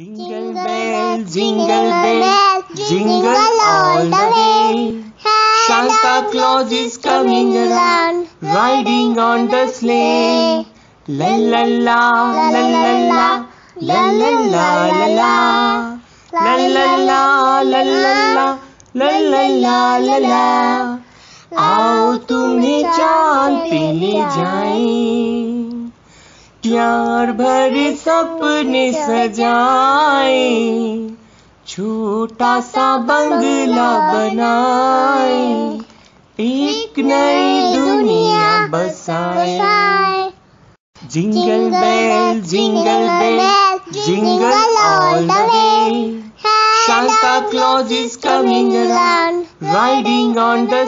Jingle bell, jingle bell, jingle all the way. Santa Claus is coming around, riding on the sleigh. La la la, la la la, la la la la la. La la la, la la la, la la la la la. आओ तुम्हें चाँद पे ले जाएँ प्यार भरे सपने सजाए, छोटा सा बंगला बनाए, एक नई दुनिया बसाए। Jingle bell jingle bell, jingle all the way. Santa Claus is coming around, riding on the